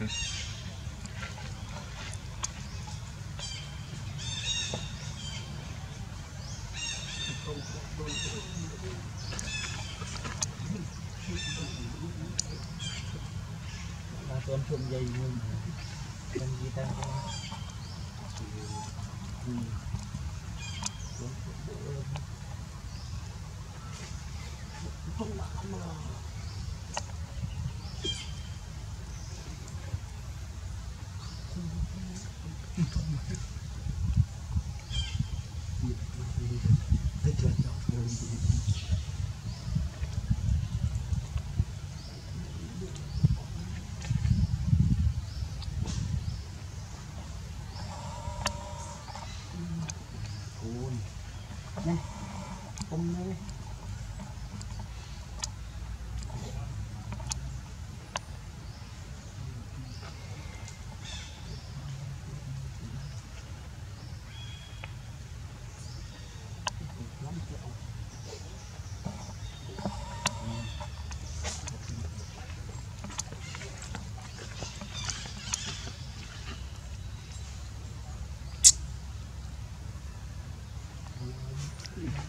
là tuần chụm dây nhưng con gì ta Ừ. Không mà Come on. Katie.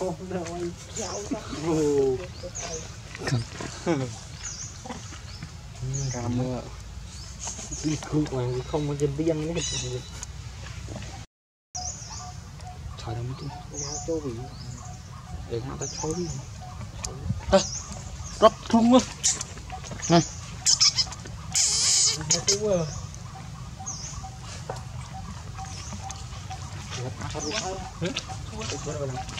không rồi Ồ. cam mưa đi khu mà không có đi biên nữa Trời đâu mất nhau chỗ bị Để hắn ta chối đi Ta Rắp trung á Này nó cũng vừa nó tinh lên Rút. Mà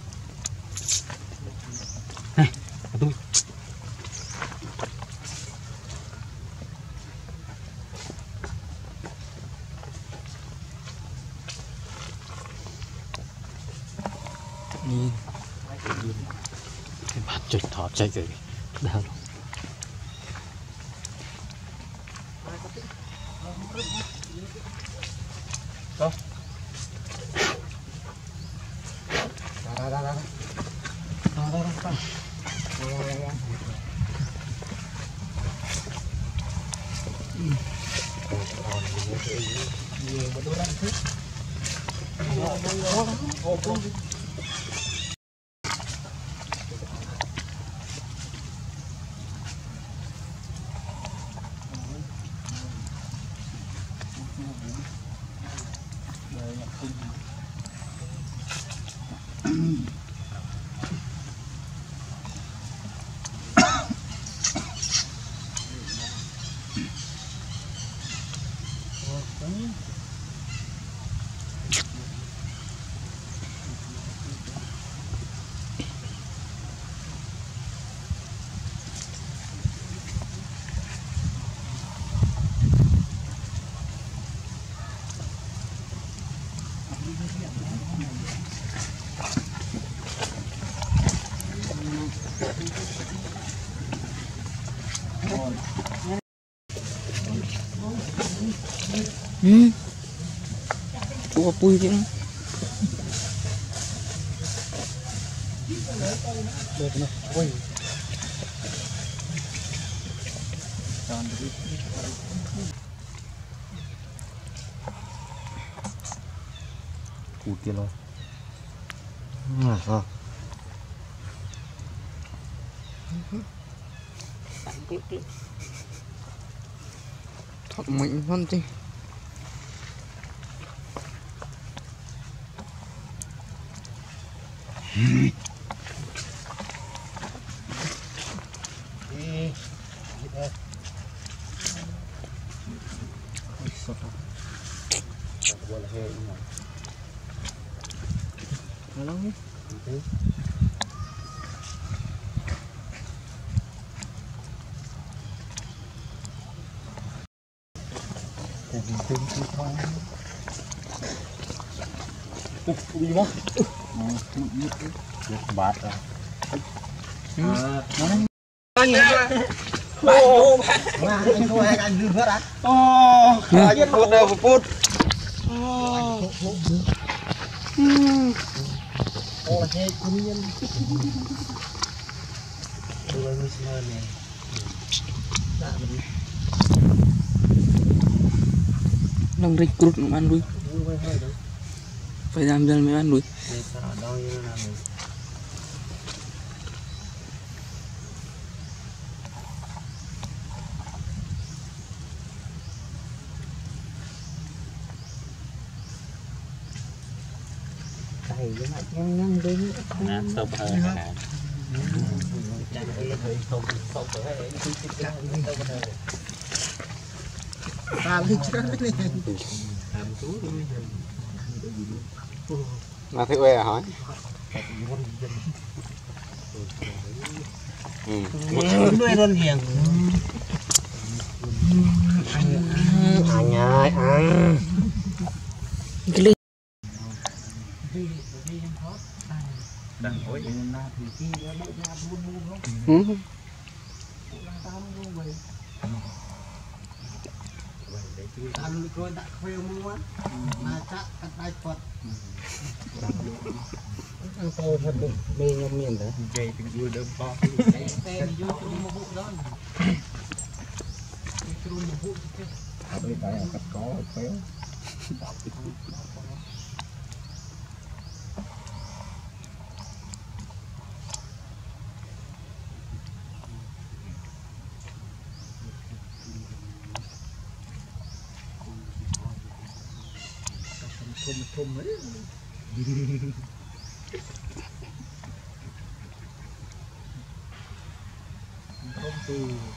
Nhìn Cái bát chạy thỏ chạy rồi Đau lắm Đó, đó, đó, đó. Đó, đó, đang Hmm. Tua pui chứ. được nè ui tròn đi cụt kia rồi à à Thật mạnh hơn chứ. đi đi đây ui sốt rồi Quả là hê nhưng mà Nó lắm. thế Để mình tính đi thôi Ui, ui quá Ờ, ui, ui, ui. Được bát rồi À, nó nè. Mà anh thôi anh anh đưa hết á. Anh phút đâu phút. Ô là hết cũng nhân. Đưa lên mưa mưa nè. Đã mình Nang rich krut ng man lui. đưa hơi hơi đấy. Phải làm dân mấy man lui. Để sao តាមគ្រូដាក់ខ្វេមួយណាចាក់កាត់ដៃគាត់អង្គរហត់ដូចមេខ្ញុំមានតើនិយាយពីយូរដើមបោះតែយូរទៅមកហូបដល់គ្រូមកហូបទៅអត់ដឹងតែកាត់កោខ្វេ មធំហ្នឹងធំទូ